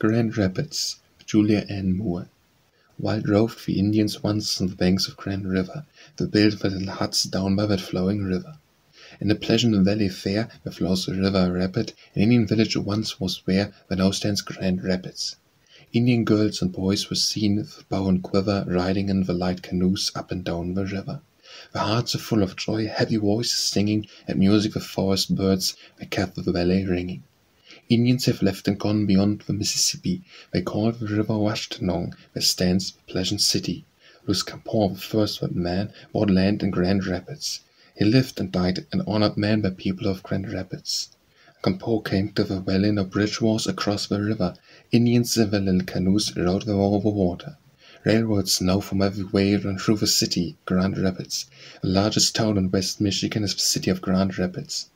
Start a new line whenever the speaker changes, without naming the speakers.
Grand Rapids, Julia Ann Moore. Wild roved the Indians once on the banks of Grand River, they built little huts down by that flowing river. In the pleasant valley fair, where flows the river rapid, an Indian village once was where, where now stands Grand Rapids. Indian girls and boys were seen with bow and quiver, riding in the light canoes up and down the river. Their hearts are full of joy, happy voices singing, and music of forest birds, they kept the valley ringing. Indians have left and gone beyond the Mississippi. They call the river Owashtenong, where stands the pleasant city. Louis Campau, the first white man, bought land in Grand Rapids. He lived and died an honored man by people of Grand Rapids. Campau came to the valley, no bridge was across the river. Indians in their little canoes rowed them over water. Railroads now from every way run through the city, Grand Rapids. The largest town in West Michigan is the city of Grand Rapids.